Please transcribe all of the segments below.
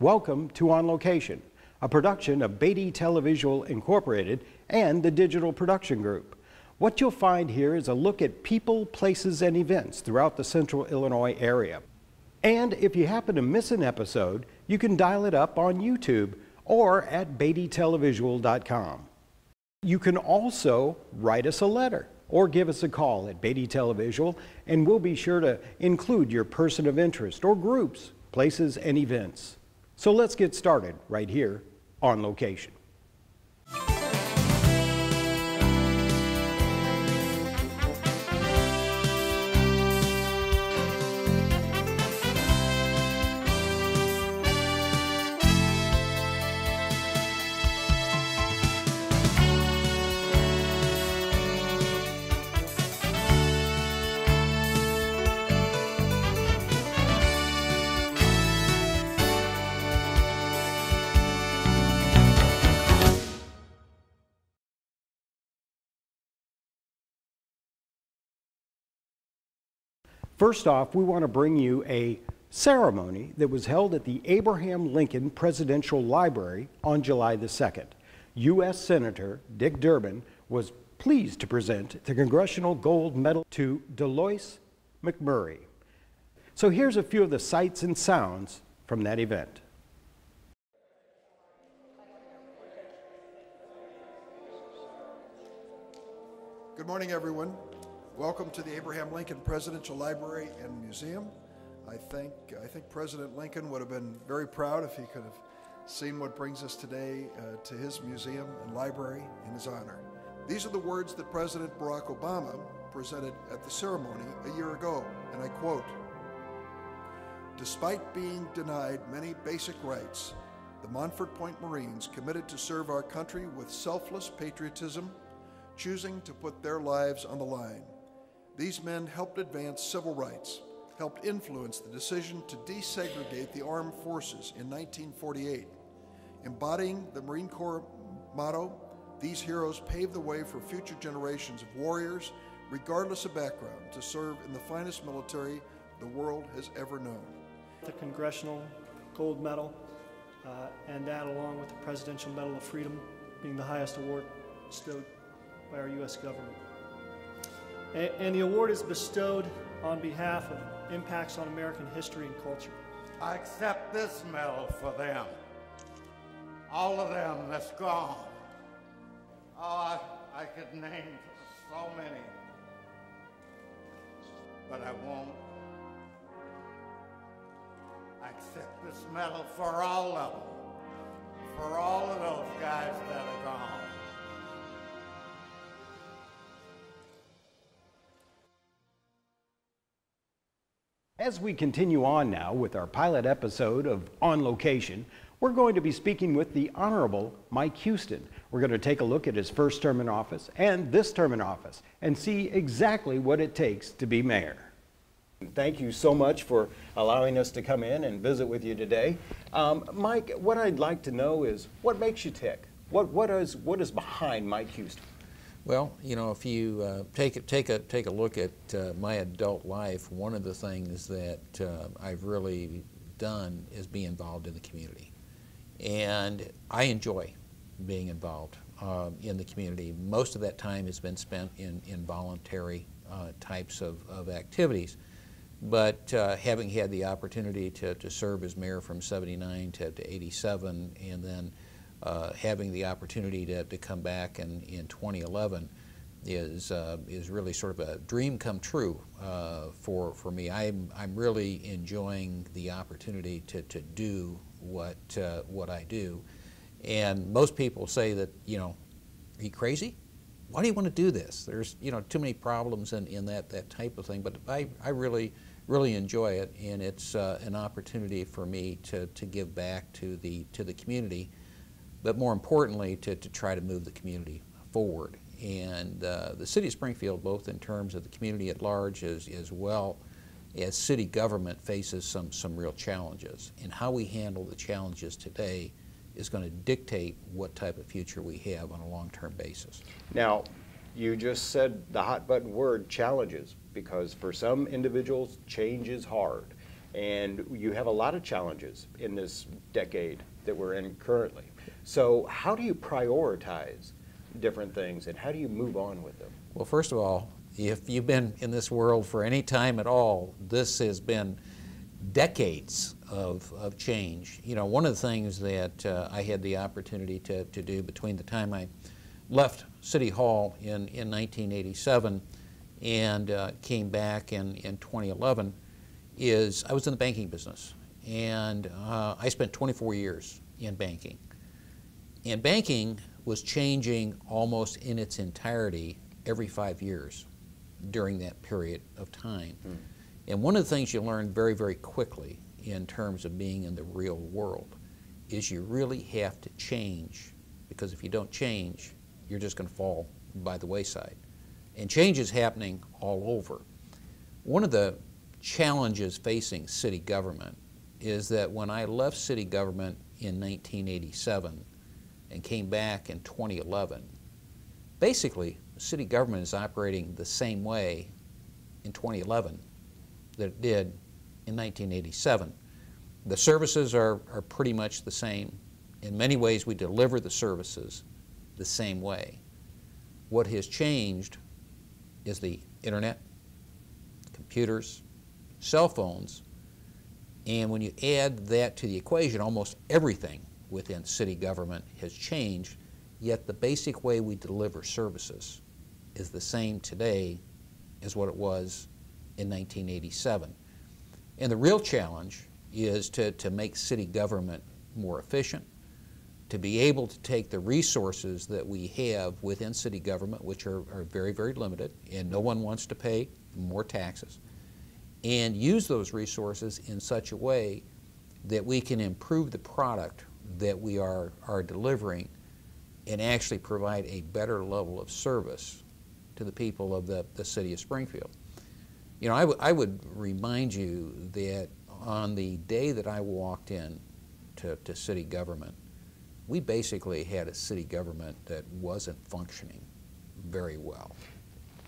Welcome to On Location, a production of Beatty Televisual Incorporated and the Digital Production Group. What you'll find here is a look at people, places, and events throughout the central Illinois area. And if you happen to miss an episode, you can dial it up on YouTube or at BeattyTelevisual.com. You can also write us a letter or give us a call at Beatty Televisual, and we'll be sure to include your person of interest or groups, places, and events. So let's get started right here on location. First off, we want to bring you a ceremony that was held at the Abraham Lincoln Presidential Library on July the 2nd. U.S. Senator Dick Durbin was pleased to present the Congressional Gold Medal to Delois McMurray. So here's a few of the sights and sounds from that event. Good morning, everyone. Welcome to the Abraham Lincoln Presidential Library and Museum. I think, I think President Lincoln would have been very proud if he could have seen what brings us today uh, to his museum and library in his honor. These are the words that President Barack Obama presented at the ceremony a year ago, and I quote Despite being denied many basic rights, the Montford Point Marines committed to serve our country with selfless patriotism, choosing to put their lives on the line. These men helped advance civil rights, helped influence the decision to desegregate the armed forces in 1948. Embodying the Marine Corps motto, these heroes paved the way for future generations of warriors, regardless of background, to serve in the finest military the world has ever known. The Congressional Gold Medal, uh, and that along with the Presidential Medal of Freedom being the highest award bestowed by our U.S. government. And the award is bestowed on behalf of impacts on American history and culture. I accept this medal for them. All of them that's gone. Oh, I, I could name so many, but I won't. I accept this medal for all of them, for all of those guys that are gone. As we continue on now with our pilot episode of On Location, we're going to be speaking with the Honorable Mike Houston. We're going to take a look at his first term in office and this term in office and see exactly what it takes to be mayor. Thank you so much for allowing us to come in and visit with you today. Um, Mike, what I'd like to know is what makes you tick? What, what, is, what is behind Mike Houston? Well, you know, if you uh, take, a, take, a, take a look at uh, my adult life, one of the things that uh, I've really done is be involved in the community. And I enjoy being involved um, in the community. Most of that time has been spent in, in voluntary uh, types of, of activities. But uh, having had the opportunity to, to serve as mayor from 79 to, to 87 and then uh, having the opportunity to, to come back in, in 2011 is, uh, is really sort of a dream come true uh, for, for me. I'm, I'm really enjoying the opportunity to, to do what, uh, what I do. And most people say that, you know, are you crazy? Why do you want to do this? There's, you know, too many problems in, in that, that type of thing. But I, I really, really enjoy it, and it's uh, an opportunity for me to, to give back to the, to the community but more importantly, to, to try to move the community forward. And uh, the city of Springfield, both in terms of the community at large as, as well as city government, faces some, some real challenges. And how we handle the challenges today is going to dictate what type of future we have on a long-term basis. Now, you just said the hot button word challenges because for some individuals change is hard And you have a lot of challenges in this decade that we're in currently. So, how do you prioritize different things and how do you move on with them? Well, first of all, if you've been in this world for any time at all, this has been decades of, of change. You know, one of the things that uh, I had the opportunity to, to do between the time I left City Hall in, in 1987 and uh, came back in, in 2011 is I was in the banking business. And uh, I spent 24 years in banking. And banking was changing almost in its entirety every five years during that period of time. Mm. And one of the things you learn very, very quickly in terms of being in the real world is you really have to change because if you don't change, you're just going to fall by the wayside. And change is happening all over. One of the challenges facing city government is that when I left city government in 1987 and came back in 2011, basically, city government is operating the same way in 2011 that it did in 1987. The services are, are pretty much the same. In many ways, we deliver the services the same way. What has changed is the internet, computers, cell phones, and when you add that to the equation, almost everything within city government has changed, yet the basic way we deliver services is the same today as what it was in 1987. And the real challenge is to, to make city government more efficient, to be able to take the resources that we have within city government, which are, are very, very limited, and no one wants to pay more taxes, and use those resources in such a way that we can improve the product that we are, are delivering and actually provide a better level of service to the people of the, the city of Springfield. You know, I, I would remind you that on the day that I walked in to, to city government, we basically had a city government that wasn't functioning very well.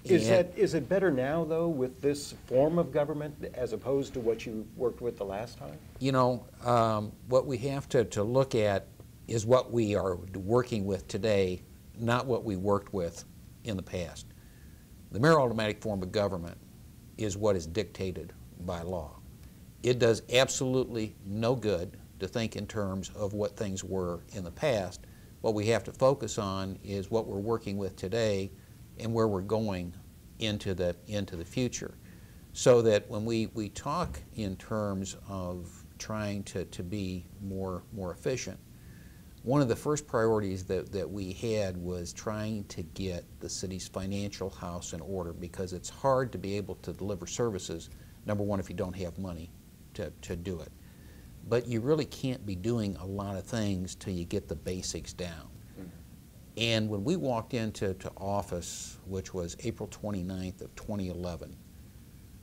Is, that, is it better now, though, with this form of government as opposed to what you worked with the last time? You know, um, what we have to, to look at is what we are working with today, not what we worked with in the past. The mayor aldermanic form of government is what is dictated by law. It does absolutely no good to think in terms of what things were in the past. What we have to focus on is what we're working with today and where we're going into the, into the future. So that when we, we talk in terms of trying to, to be more, more efficient, one of the first priorities that, that we had was trying to get the city's financial house in order because it's hard to be able to deliver services, number one, if you don't have money to, to do it but you really can't be doing a lot of things till you get the basics down. And when we walked into to office, which was April 29th of 2011,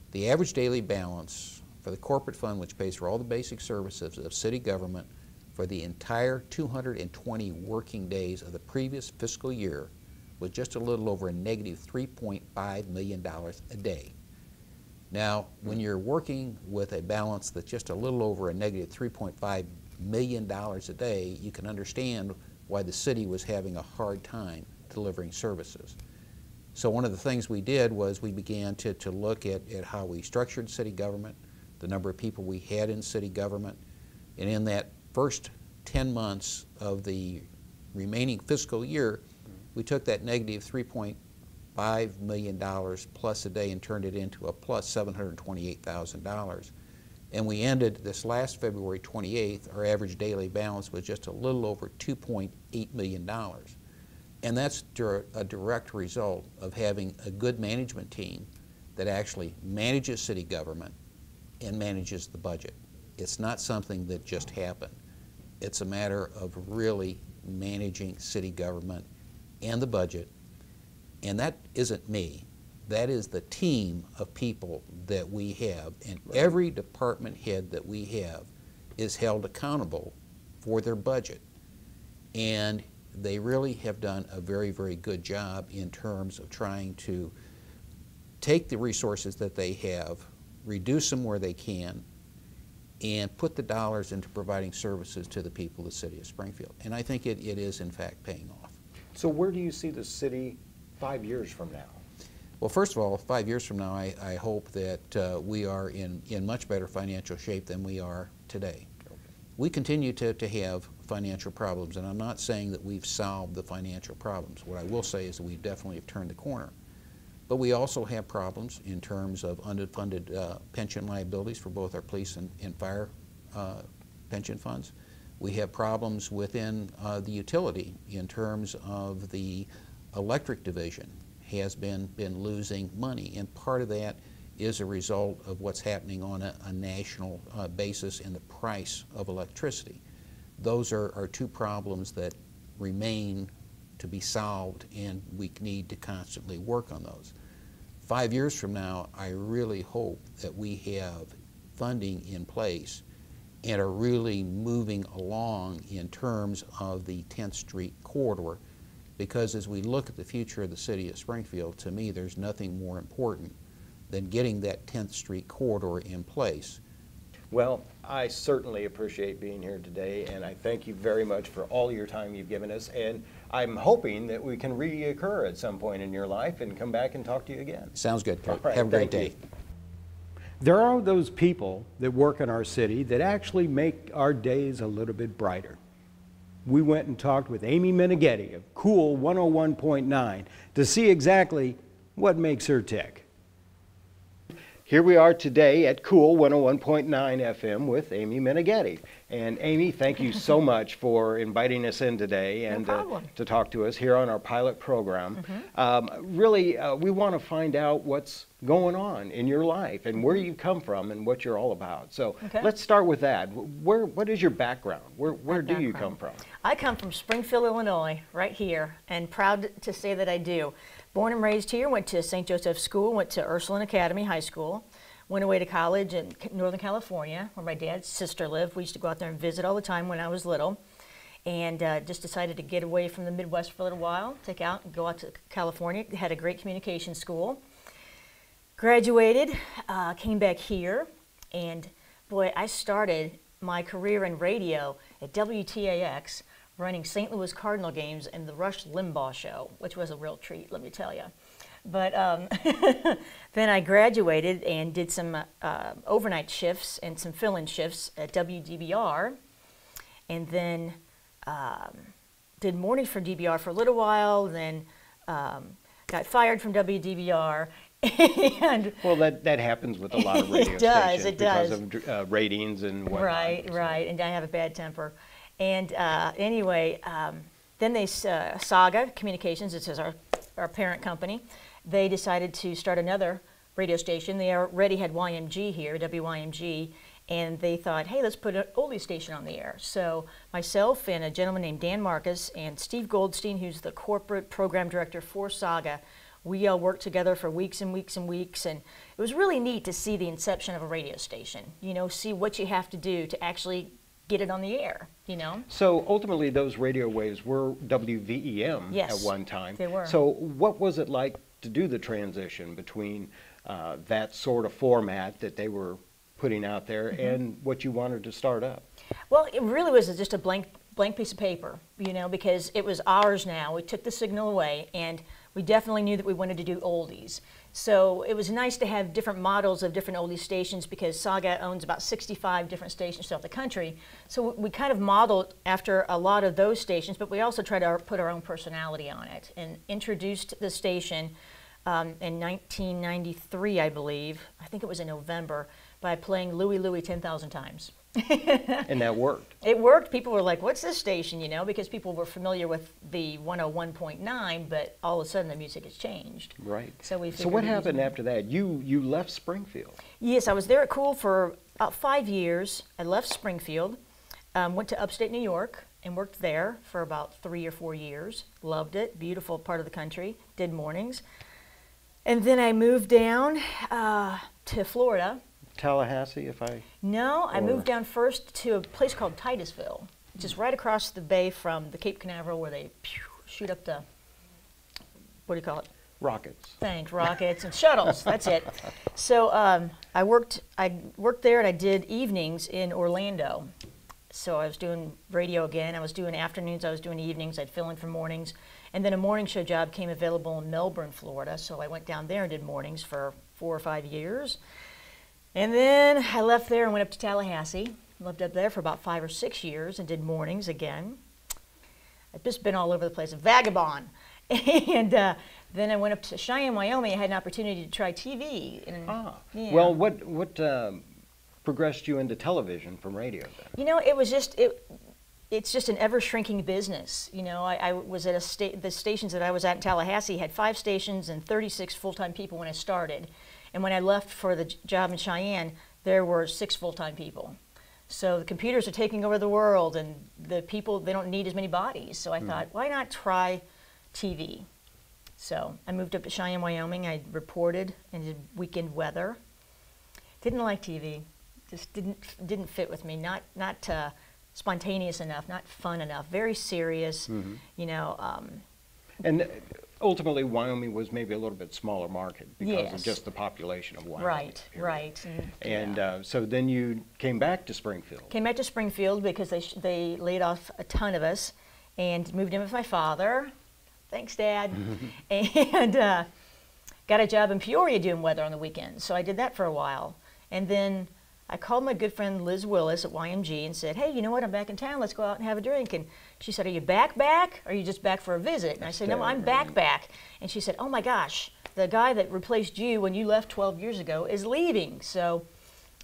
the average daily balance for the corporate fund, which pays for all the basic services of city government for the entire 220 working days of the previous fiscal year, was just a little over a negative $3.5 million a day. Now, when you're working with a balance that's just a little over a negative $3.5 million a day, you can understand why the city was having a hard time delivering services. So one of the things we did was we began to, to look at, at how we structured city government, the number of people we had in city government, and in that first 10 months of the remaining fiscal year, we took that negative 3.5 $5 million plus a day and turned it into a plus $728,000. And we ended this last February 28th, our average daily balance was just a little over $2.8 million. And that's a direct result of having a good management team that actually manages city government and manages the budget. It's not something that just happened. It's a matter of really managing city government and the budget and that isn't me. That is the team of people that we have. And right. every department head that we have is held accountable for their budget. And they really have done a very, very good job in terms of trying to take the resources that they have, reduce them where they can, and put the dollars into providing services to the people of the city of Springfield. And I think it, it is in fact paying off. So where do you see the city five years from now? Well, first of all, five years from now, I, I hope that uh, we are in, in much better financial shape than we are today. We continue to, to have financial problems, and I'm not saying that we've solved the financial problems. What I will say is that we definitely have turned the corner. But we also have problems in terms of underfunded uh, pension liabilities for both our police and, and fire uh, pension funds. We have problems within uh, the utility in terms of the electric division has been, been losing money, and part of that is a result of what's happening on a, a national uh, basis in the price of electricity. Those are, are two problems that remain to be solved, and we need to constantly work on those. Five years from now, I really hope that we have funding in place and are really moving along in terms of the 10th Street corridor because as we look at the future of the city of Springfield, to me, there's nothing more important than getting that 10th Street corridor in place. Well, I certainly appreciate being here today, and I thank you very much for all your time you've given us. And I'm hoping that we can reoccur at some point in your life and come back and talk to you again. Sounds good, Kurt. All right, Have a great day. you. There are those people that work in our city that actually make our days a little bit brighter. We went and talked with Amie Meneghetti of Cool 101.9 to see exactly what makes her tick. Here we are today at Cool 101.9 FM with Amie Meneghetti. And Amy, thank you so much for inviting us in today and uh, to talk to us here on our pilot program. Um, really, uh, we want to find out what's going on in your life and where you come from and what you're all about. So Okay. let's start with that. Where, what is your background? Where, where do you come from? I come from Springfield, Illinois, right here, and proud to say that I do. Born and raised here, went to St. Joseph School, went to Ursuline Academy High School, went away to college in Northern California, where my dad's sister lived. We used to go out there and visit all the time when I was little, and uh, just decided to get away from the Midwest for a little while, take out and go out to California. Had a great communication school. Graduated, uh, came back here, and boy, I started my career in radio at WTAX, running St. Louis Cardinal games and the Rush Limbaugh show, which was a real treat, let me tell you. But um, then I graduated and did some uh, overnight shifts and some fill-in shifts at WDBR, and then um, did mornings for DBR for a little while. Then um, got fired from WDBR, and Well, that, that happens with a lot of radio It does, stations it because does. of uh, ratings and whatnot. Right, right, and I have a bad temper. And uh, anyway, um, then they uh, Saga Communications, this is our our parent company. They decided to start another radio station. They already had YMG here, WYMG, and they thought, hey, let's put an oldie station on the air. So myself and a gentleman named Dan Marcus and Steve Goldstein, who's the corporate program director for Saga, we all worked together for weeks and weeks and weeks, and it was really neat to see the inception of a radio station. You know, see what you have to do to actually get it on the air. You know. So ultimately, those radio waves were WVEM Yes, at one time. they were. So what was it like to do the transition between uh, that sort of format that they were putting out there Mm-hmm. and what you wanted to start up? Well, it really was just a blank blank piece of paper, you know, because it was ours now. We took the signal away, and we definitely knew that we wanted to do oldies. So it was nice to have different models of different oldies stations because Saga owns about 65 different stations throughout the country. So we kind of modeled after a lot of those stations, but we also tried to put our own personality on it and introduced the station um, in 1993, I believe. I think it was in November by playing Louie Louie 10,000 times. And that worked. It worked. People were like, "What's this station?" You know, because people were familiar with the 101.9, but all of a sudden the music has changed. Right. So we. So what happened after that? You you left Springfield. Yes, I was there at Cool for about five years. I left Springfield, um, went to upstate New York, and worked there for about three or four years. Loved it. Beautiful part of the country. Did mornings, and then I moved down uh, to Florida. Tallahassee, if I. No, I moved down first to a place called Titusville, which is right across the bay from the Cape Canaveral, where they pew, shoot up the what do you call it? Rockets. Thanks, rockets and shuttles. That's it. So um, I worked. I worked there, and I did evenings in Orlando. So I was doing radio again. I was doing afternoons. I was doing evenings. I'd fill in for mornings, and then a morning show job came available in Melbourne, Florida. So I went down there and did mornings for four or five years, and then I left there and went up to Tallahassee. Lived up there for about five or six years and did mornings again. I've just been all over the place, a vagabond. and uh, then I went up to Cheyenne, Wyoming. I had an opportunity to try TV. And, Ah. yeah. Well, what what um, progressed you into television from radio then? You know, it was just it. It's just an ever shrinking business. You know, I, I was at a sta- the stations that I was at in Tallahassee had five stations and 36 full time people when I started, and when I left for the job in Cheyenne, there were six full time people. So the computers are taking over the world, and the people they don't need as many bodies. So I thought, why not try TV? So I moved up to Cheyenne, Wyoming. I reported and did weekend weather. Didn't like TV. Just didn't didn't fit with me. Not not uh, spontaneous enough. Not fun enough. Very serious. You know. Um, And ultimately, Wyoming was maybe a little bit smaller market because Yes. of just the population of Wyoming. right. period. Right. And, And yeah. uh, so then you came back to Springfield. came back to Springfield because they sh- they laid off a ton of us, and moved in with my father. Thanks, Dad. and uh, got a job in Peoria doing weather on the weekends. So I did that for a while, and then I called my good friend Liz Willis at YMG and said, "Hey, you know what? I'm back in town. Let's go out and have a drink." And she said, "Are you back back? Or are you just back for a visit?" And I said, "No, I'm back back." And she said, "Oh my gosh, the guy that replaced you when you left 12 years ago is leaving." So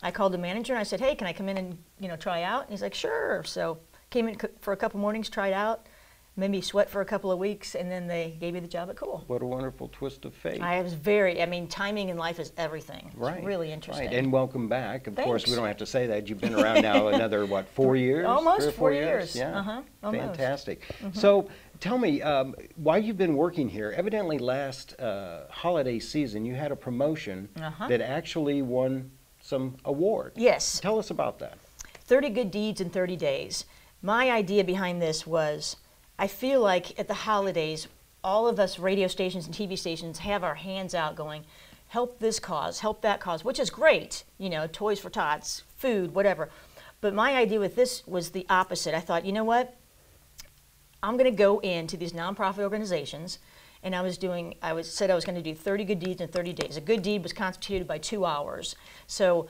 I called the manager and I said, "Hey, can I come in and you know try out?" And he's like, "Sure." So came in for a couple mornings, tried out, made me sweat for a couple of weeks, and then they gave me the job at Cool. What a wonderful twist of fate. I was very. I mean, timing in life is everything. It's Right. really interesting. Right. And welcome back. Of course, we don't have to say that. You've been around now another, what, four years? Almost four four years. Yeah. Uh-huh. Almost. Mm-hmm. Fantastic. So tell me, um, while you've been working here, evidently last uh, holiday season, you had a promotion Uh-huh. that actually won some award. Yes. Tell us about that. 30 good deeds in 30 days. My idea behind this was I feel like at the holidays, all of us radio stations and TV stations have our hands out going, help this cause, help that cause, which is great, you know, toys for tots, food, whatever. But my idea with this was the opposite. I thought, you know what? I'm going to go into these nonprofit organizations, and I was doing. I was said I was going to do 30 good deeds in 30 days. A good deed was constituted by two hours. So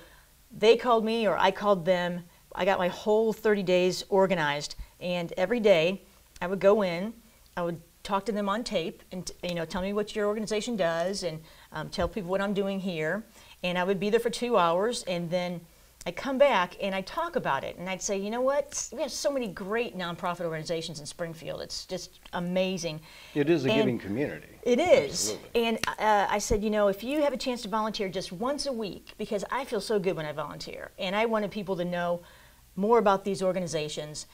they called me, or I called them. I got my whole 30 days organized, and every day I would go in. I would talk to them on tape, and you know, tell me what your organization does, and um, tell people what I'm doing here. And I would be there for two hours, and then I come back and I talk about it, and I'd say, you know what? We have so many great nonprofit organizations in Springfield. It's just amazing. It is a And giving community. It is. Absolutely. And uh, I said, you know, if you have a chance to volunteer just once a week, because I feel so good when I volunteer, and I wanted people to know more about these organizations,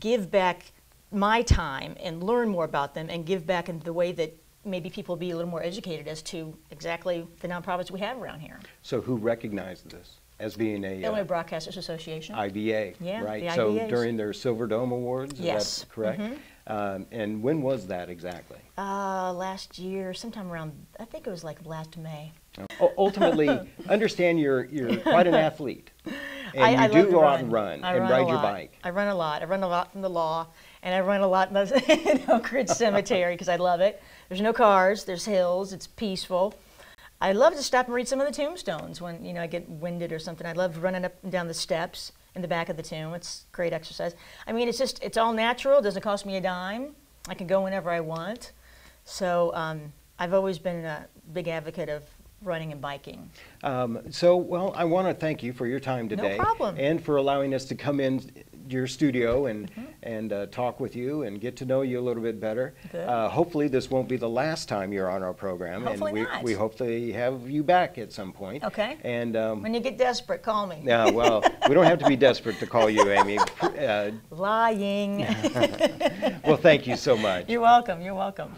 give back my time and learn more about them, and give back in the way that maybe people be a little more educated as to exactly the nonprofits we have around here. So who recognized this as being a Illinois uh, Broadcasters Association. IBA, Yeah, right? So IBAs. during their Silver Dome Awards, is Yes. that correct? Um, and when was that exactly? Uh, last year, sometime around, I think it was like last May. Ultimately, understand you're you're quite an athlete, and I, you I do go run. out and run I and run ride your bike. I run a lot. I run a lot from the law, and I run a lot in the Oak Ridge Cemetery because I love it. There's no cars. There's hills. It's peaceful. I love to stop and read some of the tombstones when you know I get winded or something. I love running up and down the steps in the back of the tomb. It's great exercise. I mean, it's just it's all natural. It doesn't cost me a dime. I can go whenever I want. So um, I've always been a big advocate of running and biking. Um, so, well, I want to thank you for your time today, problem. and for allowing us to come in your studio and Mm-hmm. and uh, talk with you and get to know you a little bit better. Good. Uh, hopefully, this won't be the last time you're on our program, Hopefully and we not. we hopefully have you back at some point. Okay. And um, When you get desperate, call me. yeah, well, we don't have to be desperate to call you, Amy. Uh, Lying. well, thank you so much. You're welcome. You're welcome.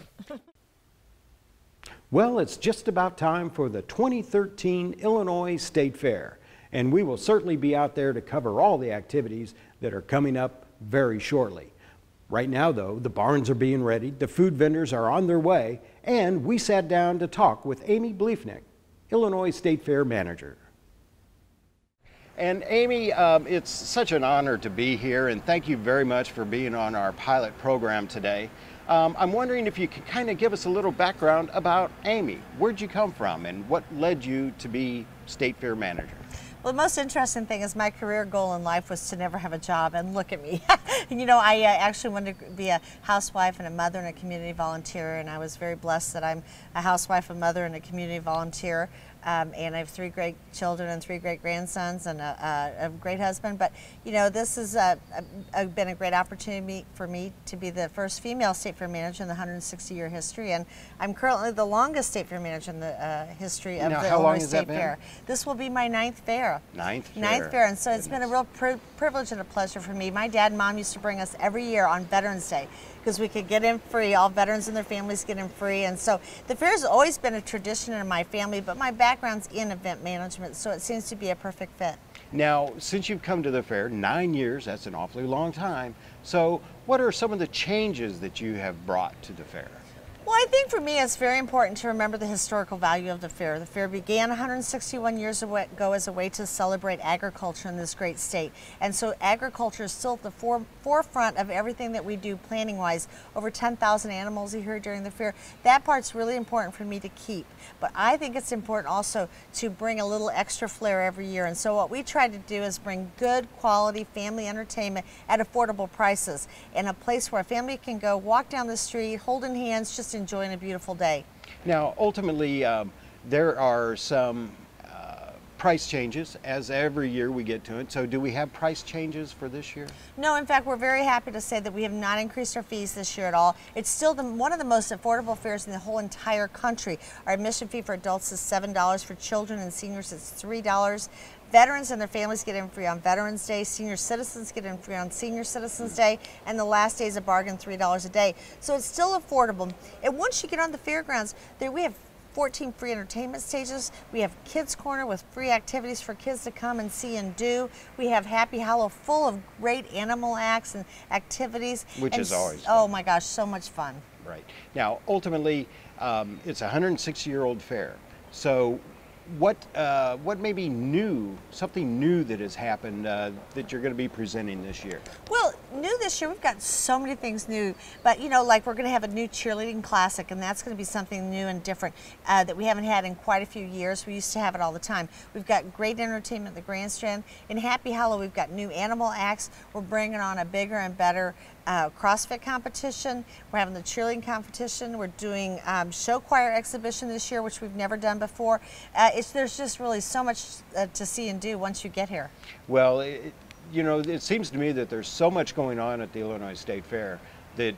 Well, it's just about time for the 2013 Illinois State Fair, and we will certainly be out there to cover all the activities that are coming up very shortly. Right now, though, the barns are being readied, the food vendors are on their way, and we sat down to talk with Amy Bliefnick, Illinois State Fair manager. And Amy, um, it's such an honor to be here, and thank you very much for being on our pilot program today. Um, I'm wondering if you could kind of give us a little background about Amy. Where'd you come from, and what led you to be State Fair manager? Well, the most interesting thing is my career goal in life was to never have a job, and look at me. you know, I uh, actually wanted to be a housewife and a mother and a community volunteer, and I was very blessed that I'm a housewife, a mother, and a community volunteer. Um, and I have three great children and three great grandsons and a, a, a great husband. But you know, this has a, been a great opportunity for me to be the first female state fair manager in the 160-year history, and I'm currently the longest state fair manager in the uh, history of now, the Illinois State Fair. This will be my ninth fair. Ninth fair. Ninth fair, and so Goodness. it's been a real pri privilege and a pleasure for me. My dad and mom used to bring us every year on Veterans Day because we could get in free. All veterans and their families get in free. And so the fair has always been a tradition in my family, but my background's in event management, so it seems to be a perfect fit. Now, since you've come to the fair, nine years, that's an awfully long time. So what are some of the changes that you have brought to the fair? Well, I think for me it's very important to remember the historical value of the fair. The fair began 161 years ago as a way to celebrate agriculture in this great state. And so agriculture is still at the forefront of everything that we do planning wise. Over 10,000 animals are here during the fair. That part's really important for me to keep. But I think it's important also to bring a little extra flair every year. And so what we try to do is bring good quality family entertainment at affordable prices in a place where a family can go walk down the street holding hands just enjoying a beautiful day. Now, ultimately, um, there are some uh, price changes as every year we get to it. So do we have price changes for this year? No, in fact, we're very happy to say that we have not increased our fees this year at all. It's still the, one of the most affordable fares in the whole entire country. Our admission fee for adults is $7, for children and seniors it's $3. Veterans and their families get in free on Veterans Day. Senior citizens get in free on Senior Citizens Day. And the last day is a bargain, $3 a day. So it's still affordable. And once you get on the fairgrounds, there we have 14 free entertainment stages. We have Kids Corner with free activities for kids to come and see and do. We have Happy Hollow full of great animal acts and activities. Which and is always Oh my gosh, so much fun. Right. Now, ultimately, um, it's a 160 year old fair. So what uh, what may be new, something new that has happened uh, that you're going to be presenting this year? Well, new this year, we've got so many things new. But you know, like we're going to have a new cheerleading classic, and that's going to be something new and different uh, that we haven't had in quite a few years. We used to have it all the time. We've got great entertainment at the grandstand. In Happy Hollow, we've got new animal acts. We're bringing on a bigger and better uh, CrossFit competition. We're having the cheerleading competition. We're doing um, show choir exhibition this year, which we've never done before. Uh, there's just really so much uh, to see and do once you get here. Well, it, you know, it seems to me that there's so much going on at the Illinois State Fair that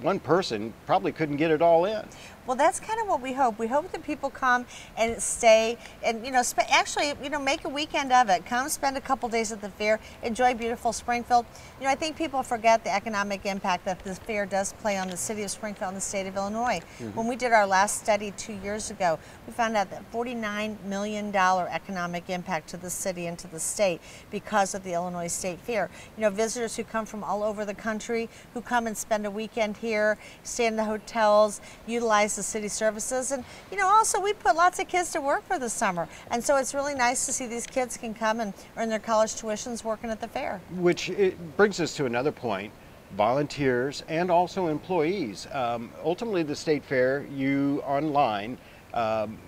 one person probably couldn't get it all in. Well, that's kind of what we hope. We hope that people come and stay and, you know, actually, you know, make a weekend of it. Come spend a couple days at the fair, enjoy beautiful Springfield. You know, I think people forget the economic impact that this fair does play on the city of Springfield and the state of Illinois. Mm -hmm. When we did our last study two years ago, we found out that $49 million economic impact to the city and to the state because of the Illinois State Fair. You know, visitors who come from all over the country, who come and spend a weekend here, stay in the hotels, utilize the city services. And, you know, also we put lots of kids to work for the summer. And so it's really nice to see these kids can come and earn their college tuitions working at the fair. Which brings us to another point volunteers and also employees. Um, ultimately, the state fair, you online um,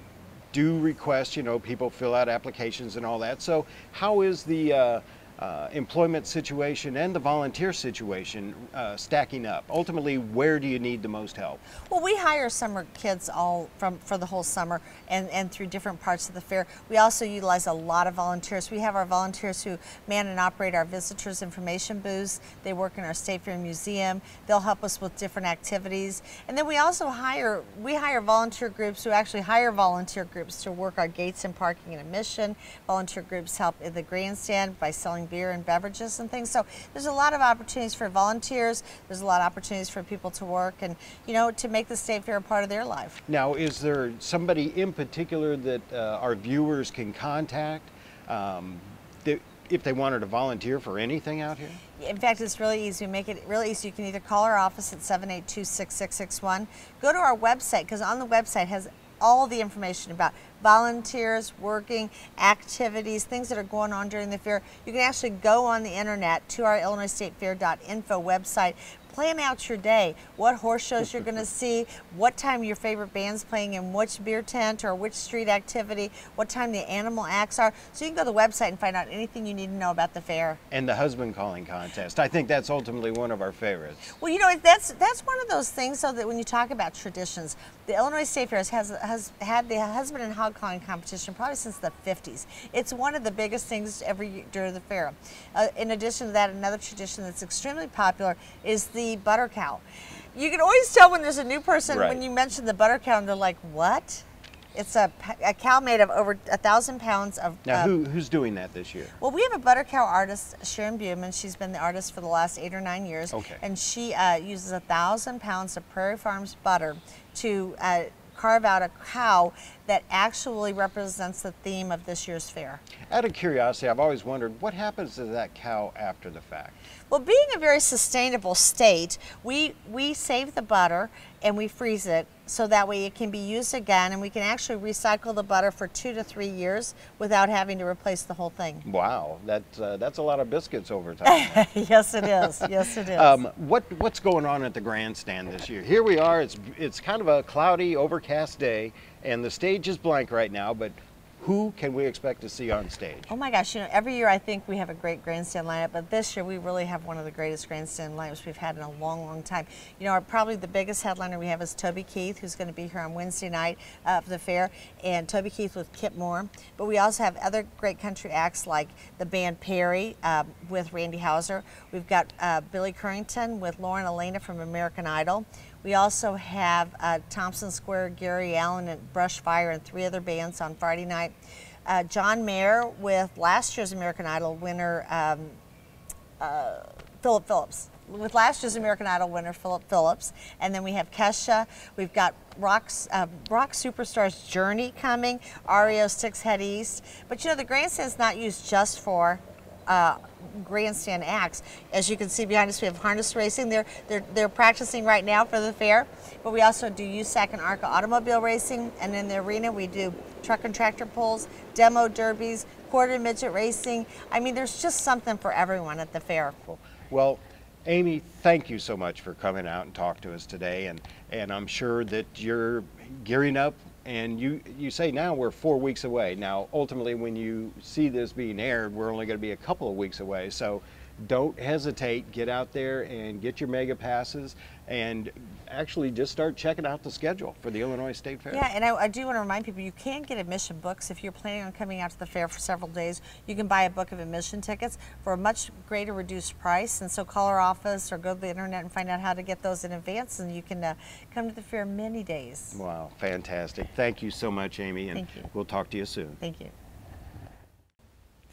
do request, you know, people fill out applications and all that. So, how is the uh, uh, employment situation and the volunteer situation uh, stacking up? Ultimately, where do you need the most help? Well, we hire summer kids all from for the whole summer and, and through different parts of the fair. We also utilize a lot of volunteers. We have our volunteers who man and operate our visitors information booths. They work in our State Fair Museum. They'll help us with different activities. And then we also hire, we hire volunteer groups who actually hire volunteer groups to work our gates and parking and admission. Volunteer groups help in the grandstand by selling beer and beverages and things. So there's a lot of opportunities for volunteers. There's a lot of opportunities for people to work and, you know, to make the state fair a part of their life. Now, is there somebody in particular that uh, our viewers can contact um, that if they wanted to volunteer for anything out here? In fact, it's really easy. We make it really easy. You can either call our office at 782-6661. Go to our website because on the website has all the information about volunteers, working, activities, things that are going on during the fair. You can actually go on the internet to our Illinois State Fair.info website, plan out your day, what horse shows you're going to see, what time your favorite band's playing in which beer tent or which street activity, what time the animal acts are. So you can go to the website and find out anything you need to know about the fair. And the husband calling contest. I think that's ultimately one of our favorites. Well, you know, that's that's one of those things so that when you talk about traditions, the Illinois State Fair has, has had the husband and hog calling competition probably since the 50s. It's one of the biggest things every year during the fair. Uh, in addition to that, another tradition that's extremely popular is the the butter cow. You can always tell when there's a new person right. when you mention the butter cow and they're like, what? It's a, a cow made of over a thousand pounds of. Now, uh, who, who's doing that this year? Well, we have a butter cow artist, Sharon BuMann. She's been the artist for the last eight or nine years. Okay. And she uh, uses a thousand pounds of Prairie Farms butter to uh, carve out a cow that actually represents the theme of this year's fair. Out of curiosity, I've always wondered what happens to that cow after the fact? Well, being a very sustainable state, we, we save the butter and we freeze it so that way it can be used again and we can actually recycle the butter for two to three years without having to replace the whole thing. Wow, that's, uh, that's a lot of biscuits over time. yes, it is. Yes, it is. Um, what, what's going on at the grandstand this year? Here we are. It's, it's kind of a cloudy, overcast day and the stage is blank right now, but who can we expect to see on stage? Oh my gosh, you know, every year I think we have a great grandstand lineup, but this year we really have one of the greatest grandstand lineups we've had in a long, long time. You know, our, probably the biggest headliner we have is Toby Keith, who's going to be here on Wednesday night for the fair, and Toby Keith with Kip Moore. But we also have other great country acts like the band Perry uh, with Randy Houser. We've got uh, Billy Currington with Lauren Alaina from American Idol. We also have uh, Thompson Square, Gary Allan, and Brushfire, and three other bands on Friday night. Uh, John Mayer with last year's American Idol winner, um, uh, Philip Phillips. With last year's American Idol winner, Philip Phillips. And then we have Kesha. We've got Rock's, uh, rock Superstars Journey coming, REO Six Head East. But you know, the grandstand's not used just for uh, grandstand acts. As you can see behind us, we have harness racing. They're, they're, they're practicing right now for the fair, but we also do USAC and ARCA automobile racing, and in the arena we do truck and tractor pulls, demo derbies, quarter midget racing. I mean, there's just something for everyone at the fair. Well, Amy, thank you so much for coming out and talk to us today, and, and I'm sure that you're gearing up and you, you say now we're four weeks away. Now, ultimately, when you see this being aired, we're only going to be a couple of weeks away. So don't hesitate. Get out there and get your mega passes and actually just start checking out the schedule for the Illinois State Fair. Yeah, and I, I, do want to remind people you can get admission books if you're planning on coming out to the fair for several days. You can buy a book of admission tickets for a much greater reduced price. And so call our office or go to the internet and find out how to get those in advance, and you can uh, come to the fair many days. Wow, fantastic. Thank you so much, Amy, and Thank you. we'll talk to you soon. Thank you.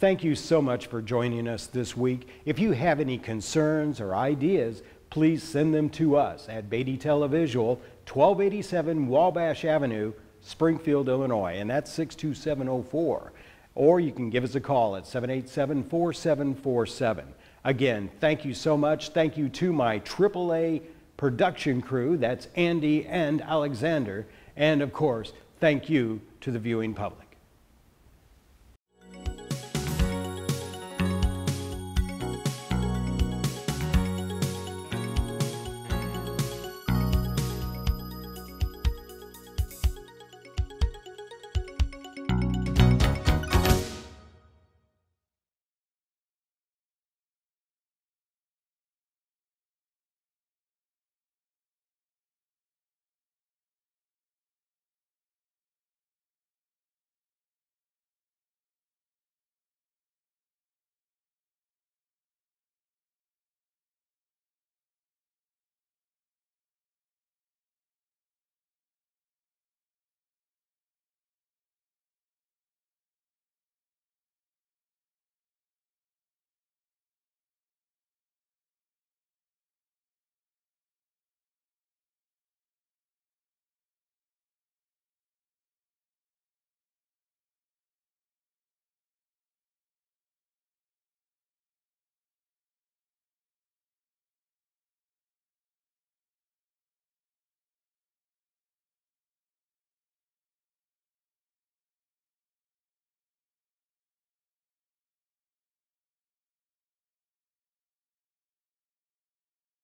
Thank you so much for joining us this week. If you have any concerns or ideas, please send them to us at Beatty Televisual, 1287 Wabash Avenue, Springfield, Illinois, and that's 62704. Or you can give us a call at 787 4747. Again, thank you so much. Thank you to my AAA production crew, that's Andy and Alexander. And of course, thank you to the viewing public.